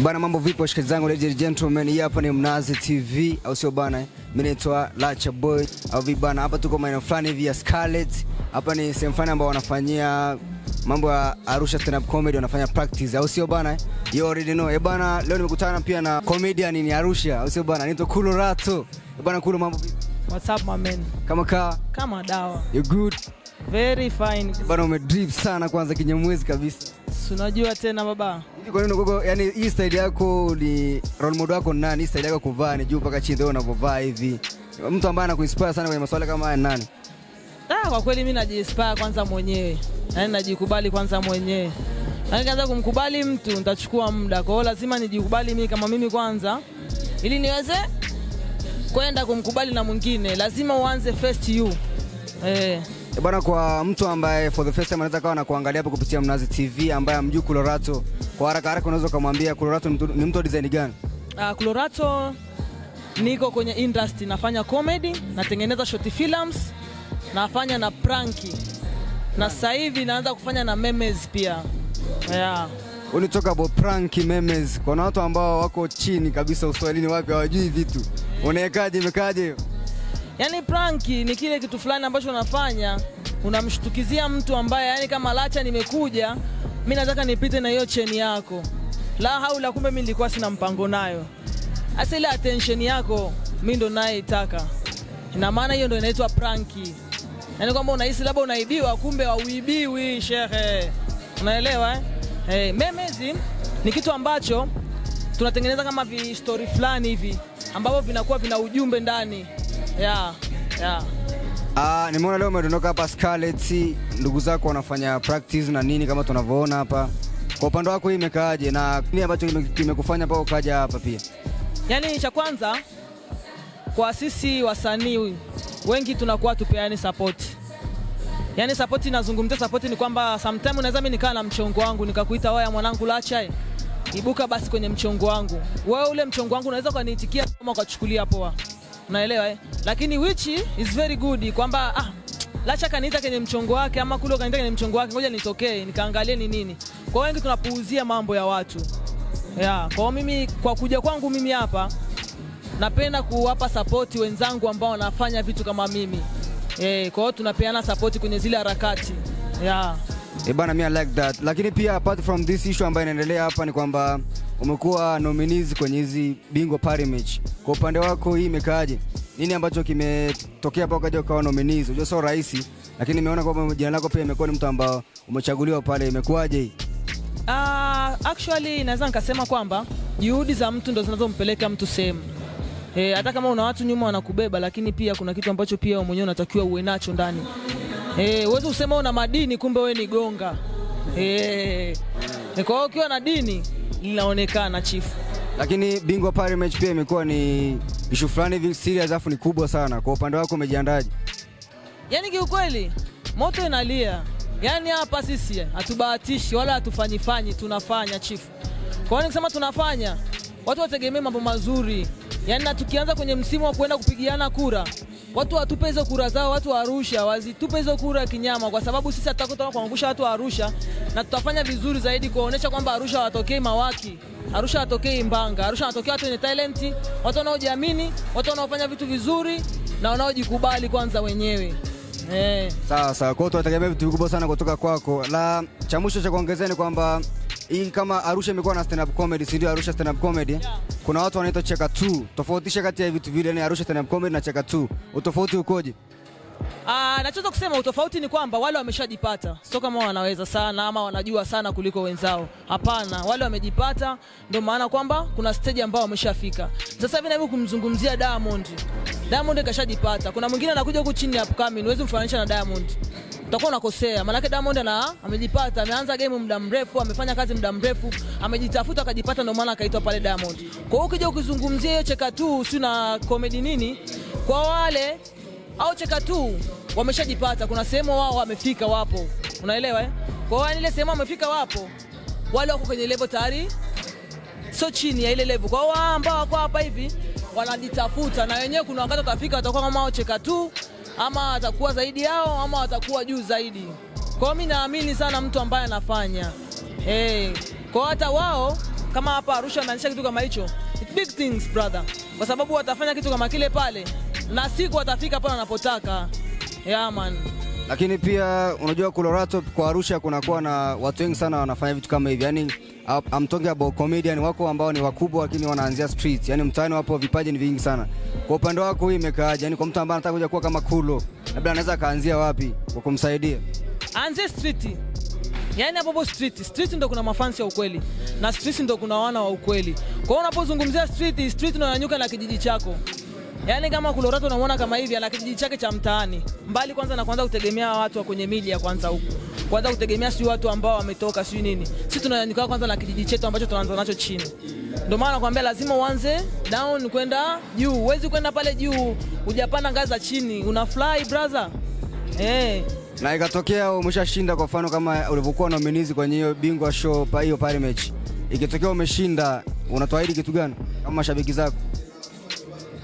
Bana, mambo vipi washikaji zangu, ladies and gentlemen, hii hapa ni Mnazi TV, au sio bana? Mimi naitwa Lacha Boy au vipi bana? Hapa tuko maeneo fulani hivi ya Scarlet. Hapa ni sehemu fulani ambao wanafanyia mambo ya Arusha stand up comedy, wanafanya practice, au sio bana? You already know. Eh bana, leo nimekutana pia na comedian ni Arusha, au sio bana? Anaitwa Kulo Rato. Eh bana, Kulo, mambo vipi? What's up my man? Kama ka? Kama dawa. you good? Very fine. Bana, umedrip sana kwanza, kinyamwezi kabisa. Si Unajua tena baba. Hivi kwa nini gogo, yani hii style yako ni role model yako nani? Hii style yako kuvaa ni juu mpaka chini ndio unavyovaa hivi. Mtu ambaye anakuinspire sana kwenye masuala kama haya ni nani? Ah, kwa kweli mimi najiinspire kwanza mwenyewe. Yaani najikubali kwanza mwenyewe. Yaani kaanza kumkubali mtu nitachukua muda. Kwa hiyo lazima nijikubali mimi kama mimi kwanza ili niweze kwenda kumkubali na mwingine. Lazima uanze first you. Eh. E bana, kwa mtu ambaye for the first time anaweza kawa na kuangalia hapo kupitia Mnazi TV ambaye amjui Colorato, kwa haraka haraka unaweza kumwambia Colorato ni mtu- wa design gani? Uh, Colorato niko kwenye industry nafanya comedy, natengeneza short films, nafanya na pranki. Na sasa hivi naanza kufanya na memes pia. Yeah. Unitoka about prank memes. Kuna watu ambao wako chini kabisa uswahilini wapi hawajui vitu. Unaekaje imekaje? Yaani pranki ni kile kitu fulani ambacho unafanya unamshtukizia mtu ambaye yani kama Lacha nimekuja mi nataka nipite na hiyo cheni yako. La haula, kumbe mi nilikuwa sina mpango nayo. Hasa ile attention yako mi ndo nayeitaka. Ina maana hiyo ndo inaitwa pranki. Yaani kwamba unahisi labda unaibiwa, kumbe hauibiwi shehe. Unaelewa eh? Hey, memezi ni kitu ambacho tunatengeneza kama vi story fulani hivi ambavyo vinakuwa vina ujumbe ndani. Yeah, yeah. Ah, nimeona leo umedondoka hapa Scarlet, ndugu zako wanafanya practice na nini kama tunavyoona hapa. Kwa upande wako hii imekaaje na nini ambacho kimekufanya mpaka ukaja hapa pia? Yaani cha kwanza kwa sisi wasanii wengi tunakuwa tupeani support. Yaani support inazungumzia support ni kwamba sometimes unaweza mimi nikaa na mchongo wangu nikakuita waya mwanangu Lacha eh, ibuka basi kwenye mchongo wangu. Wewe ule mchongo wangu unaweza ukaniitikia kama ukachukulia poa. Unaelewa eh? Lakini which is very good kwamba ah Lacha kaniita kwenye mchongo wake ama kule kaniita kwenye mchongo wake, ngoja nitokee nikaangalie ni nini. Kwa wengi tunapuuzia mambo ya watu. Yeah, kwa mimi kwa kuja kwangu mimi hapa napenda kuwapa sapoti wenzangu ambao wanafanya vitu kama mimi. Eh, kwa hiyo tunapeana sapoti kwenye zile harakati. Yeah. Eh bana, mimi I like that. Lakini pia apart from this issue ambayo inaendelea hapa ni kwamba umekuwa nominees kwenye hizi bingwa party match. Kwa upande wako hii imekaaje? Nini ambacho kimetokea mpaka ukaja ukawa nominees? Unajua sio rahisi, lakini nimeona kwamba jina lako pia imekuwa ni mtu ambao umechaguliwa pale. Imekuwaje hii? Uh, actually naweza nikasema kwamba juhudi za mtu ndo zinazompeleka mtu sehemu. Eh, hata kama una watu nyuma wanakubeba, lakini pia kuna kitu ambacho pia wewe mwenyewe unatakiwa uwe nacho ndani. Eh, uweze kusema una madini kumbe wewe ni gonga. Eh, kwa hiyo ukiwa na dini linaonekana chifu. Lakini bingwa Pyramid match pia imekuwa ni ishu fulani hivi serious, alafu ni kubwa sana. Kwa upande wako umejiandaje? Yaani kiukweli moto inalia. Yaani hapa sisi hatubahatishi wala hatufanyifanyi, tunafanya chifu. Kwa hiyo nikisema tunafanya, watu wategemee mambo mazuri. Yaani na tukianza kwenye msimu wa kuenda kupigiana kura, watu watupe hizo kura zao, watu wa Arusha wazitupe hizo kura kinyama, kwa sababu sisi hatutaka kuangusha watu wa Arusha, na tutafanya vizuri zaidi kuonyesha kwamba Arusha watokee mawaki, Arusha watokee mbanga, Arusha watokea watu wenye talenti, watu wanaojiamini, watu wanaofanya vitu vizuri na wanaojikubali kwanza wenyewe. Eh. Sawa sawa, kwa tunategemea vitu vikubwa sana kutoka kwako. La cha mwisho cha kuongezea ni kwamba hii kama Arusha imekuwa na stand up comedy, si ndio? Arusha stand up comedy, yeah. kuna watu wanaitwa cheka tu. Tofautisha kati ya vitu vile, yani Arusha stand up comedy na cheka tu, utofauti ukoje? Ah, nachoweza kusema utofauti ni kwamba wale wameshajipata, sio kama wanaweza sana ama wanajua sana kuliko wenzao. Hapana, wale wamejipata, ndio maana kwamba kuna stage ambao wameshafika. Sasa hivi navyo kumzungumzia Diamond, Diamond kashajipata. Kuna mwingine anakuja huku chini upcoming, huwezi mfananisha na Diamond, utakuwa unakosea. Maanake Diamond ana amejipata, ameanza game muda mrefu, amefanya kazi muda mrefu, amejitafuta akajipata, ndio maana akaitwa pale Diamond. Kwa hiyo ukija ukizungumzia hiyo cheka tu, si na comedy nini, kwa wale au cheka tu wameshajipata, kuna sehemu wao wamefika, wapo, unaelewa eh? Kwa hiyo ile sehemu wamefika, wapo wale wako kwenye level tayari, sio chini ya ile level. Kwa hiyo ambao wako hapa hivi wanajitafuta, na wenyewe kuna wakati watafika, watakuwa kama wao cheka tu, ama watakuwa zaidi yao, ama watakuwa juu zaidi. Kwa hiyo mimi naamini sana mtu ambaye anafanya eh, kwa hata wao kama hapa Arusha wanaanzisha kitu kama hicho, big things brother, kwa sababu watafanya kitu kama kile pale na siku watafika pale wanapotaka. Yeah man. lakini pia unajua Colorado kwa Arusha kunakuwa na watu wengi sana wanafanya vitu kama hivi yani I'm talking about comedian wako ambao ni wakubwa lakini wanaanzia street yani mtaani wapo vipaji ni vingi sana kwa upande wako hii imekaaje yani kwa mtu ambaye anataka kuja kuwa kama Kulo labda anaweza kaanzia wapi kwa kumsaidia Anze street. Yaani hapo street. Street ndo kuna mafansi ya ukweli. Na street ndo kuna wana wa ukweli. Kwa hiyo unapozungumzia street, street inanyanyuka na kijiji chako. Yaani kama Colorado unamwona kama hivi ana kijiji chake cha mtaani. Mbali kwanza na kwanza kutegemea watu wa kwenye media kwanza huku. Kwanza kutegemea si watu ambao wametoka si nini. Sisi tunanyanyuka kwanza na kijiji chetu ambacho tunaanza nacho chini. Ndio maana nakwambia lazima uanze down kwenda juu. Huwezi kwenda pale juu hujapanda ngazi za chini. Una fly brother. Eh. na ikatokea umeshashinda kwa mfano kama ulivyokuwa na nominizi kwenye hiyo bingwa show pa hiyo pale mechi ikitokea umeshinda unatuahidi kitu gani kama mashabiki zako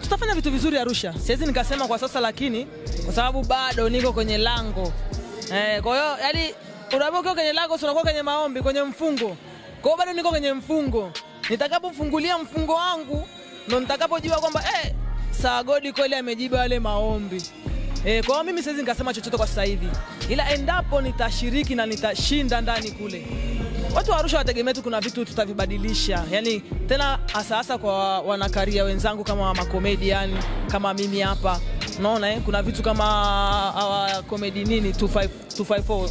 tutafanya vitu vizuri Arusha. Siwezi nikasema kwa sasa, lakini kwa sababu bado niko kwenye lango eh, kwa hiyo yani unapokuwa kwenye lango, unakuwa kwenye maombi, kwenye mfungo. Kwa hiyo bado niko kwenye mfungo. Nitakapofungulia mfungo wangu ndo nitakapojua kwamba eh, saa godi kweli amejiba yale maombi. Eh, kwa hiyo mimi siwezi nikasema chochote kwa sasa hivi, ila endapo nitashiriki na nitashinda ndani kule watu wa Arusha wategemea tu kuna vitu tutavibadilisha, yani tena hasa hasa kwa wanakaria wenzangu kama makomedian kama mimi hapa, unaona eh, kuna vitu kama hawa comedy nini 25 254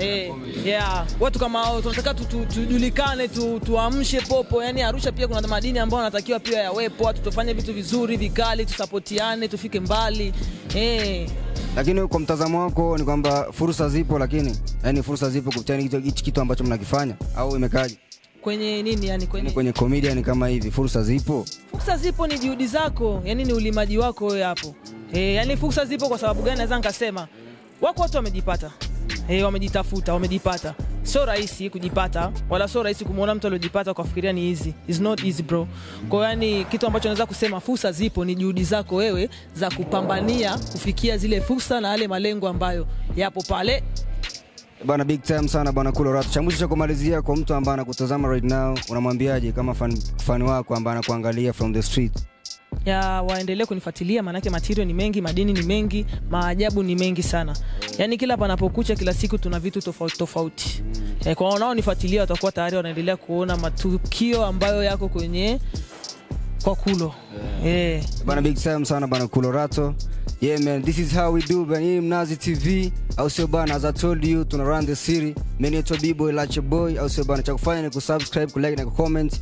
Eh, yeah. Watu kama hao tunataka tujulikane, tu- tu- tu, tuamshe popo. Yani Arusha pia kuna madini ambayo wanatakiwa pia yawepo, watu tufanye vitu vizuri vikali, tusapotiane, tufike mbali eh. Lakini kwa mtazamo wako ni kwamba fursa zipo lakini yani fursa zipo kupitia hichi kitu ambacho mnakifanya au imekaji Kwenye nini yani kwenye kwenye comedian kama hivi fursa zipo fursa zipo, ni juhudi zako, yani ni ulimaji wako wewe hapo. E, yani fursa zipo kwa sababu gani? Naweza nikasema wako watu wamejipata, e, wamejitafuta, wamejipata. Sio rahisi kujipata, wala sio rahisi kumwona mtu aliojipata ukafikiria ni easy. It's not easy bro. Kwa yani, kitu ambacho naweza kusema fursa zipo, ni juhudi zako wewe za kupambania kufikia zile fursa na yale malengo ambayo yapo pale. bana big time sana bana Kulorat. Chambuzi cha kumalizia kwa mtu ambaye anakutazama right now unamwambiaje kama fan, fan wako ambaye anakuangalia from the street ya waendelee kunifuatilia, maanake matirio ni mengi, madini ni mengi, maajabu ni mengi sana. Yaani kila panapokucha, kila siku tuna vitu tofauti tofauti. E, kwa wanaonifuatilia watakuwa tayari wanaendelea kuona matukio ambayo yako kwenye kwa kulo eh. bana big time sana bana Kulorato. yeah man this is how we do bana hii Mnazi TV au sio bana as I told you tuna run the city mimi ni B-boy Lache boy au sio bana cha kufanya ni kusubscribe kulike na kucomment